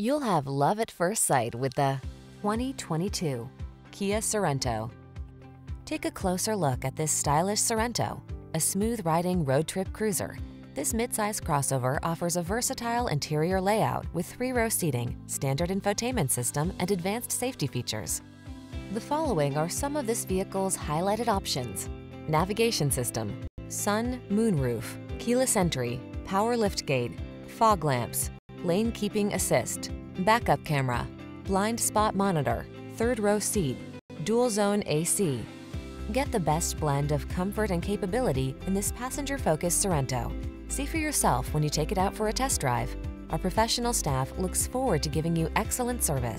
You'll have love at first sight with the 2022 Kia Sorento. Take a closer look at this stylish Sorento, a smooth-riding road trip cruiser. This midsize crossover offers a versatile interior layout with three-row seating, standard infotainment system, and advanced safety features. The following are some of this vehicle's highlighted options. Navigation system, sun, moonroof, keyless entry, power liftgate, fog lamps, lane keeping assist, backup camera, blind spot monitor, third row seat, dual zone AC. Get the best blend of comfort and capability in this passenger-focused Sorento. See for yourself when you take it out for a test drive. Our professional staff looks forward to giving you excellent service.